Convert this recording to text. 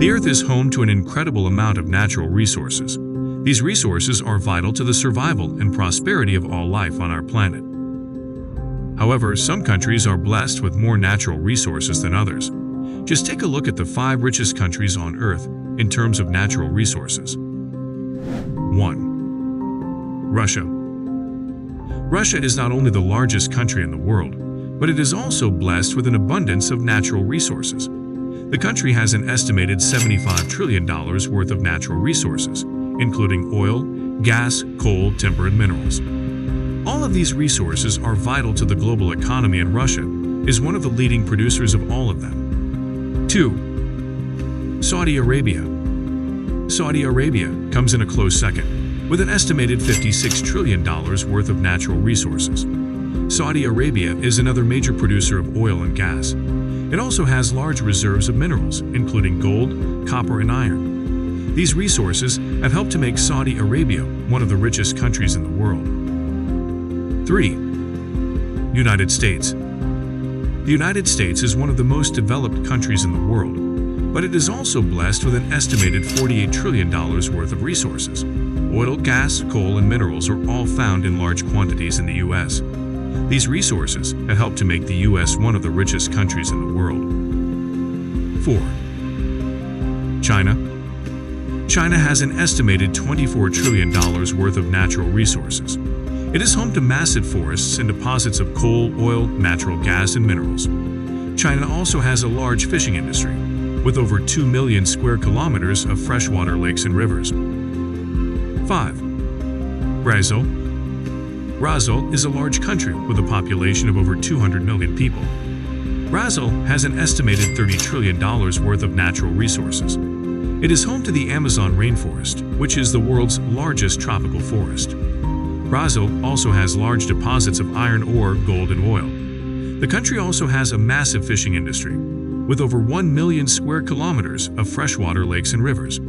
The Earth is home to an incredible amount of natural resources. These resources are vital to the survival and prosperity of all life on our planet. However, some countries are blessed with more natural resources than others. Just take a look at the five richest countries on Earth in terms of natural resources. 1. Russia. Russia is not only the largest country in the world, but it is also blessed with an abundance of natural resources. The country has an estimated $75 trillion worth of natural resources, including oil, gas, coal, timber, and minerals. All of these resources are vital to the global economy and Russia is one of the leading producers of all of them. 2. Saudi Arabia Saudi Arabia comes in a close second, with an estimated $56 trillion worth of natural resources. Saudi Arabia is another major producer of oil and gas. It also has large reserves of minerals, including gold, copper, and iron. These resources have helped to make Saudi Arabia one of the richest countries in the world. 3. United States the United States is one of the most developed countries in the world, but it is also blessed with an estimated $48 trillion worth of resources. Oil, gas, coal, and minerals are all found in large quantities in the U.S. These resources have helped to make the U.S. one of the richest countries in the world. 4. China China has an estimated $24 trillion worth of natural resources. It is home to massive forests and deposits of coal, oil, natural gas, and minerals. China also has a large fishing industry, with over 2 million square kilometers of freshwater lakes and rivers. 5. Brazil Brazil is a large country with a population of over 200 million people. Brazil has an estimated $30 trillion worth of natural resources. It is home to the Amazon rainforest, which is the world's largest tropical forest. Brazil also has large deposits of iron ore, gold, and oil. The country also has a massive fishing industry, with over 1 million square kilometers of freshwater lakes and rivers.